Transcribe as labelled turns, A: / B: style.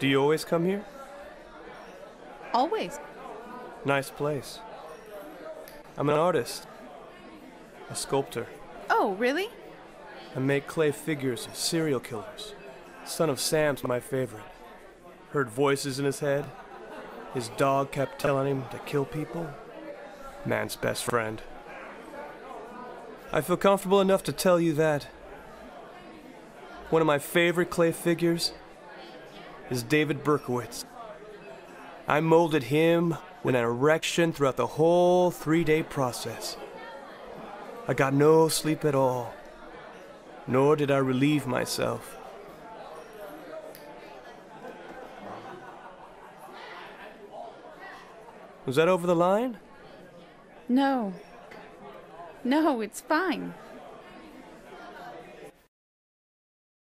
A: Do you always come here?
B: Always.
A: Nice place. I'm an artist, a sculptor.
B: Oh, really?
A: I make clay figures of serial killers. Son of Sam's my favorite. Heard voices in his head. His dog kept telling him to kill people. Man's best friend. I feel comfortable enough to tell you that one of my favorite clay figures is David Berkowitz. I molded him with an erection throughout the whole three day process. I got no sleep at all, nor did I relieve myself. Was that over the line?
B: No. No, it's fine.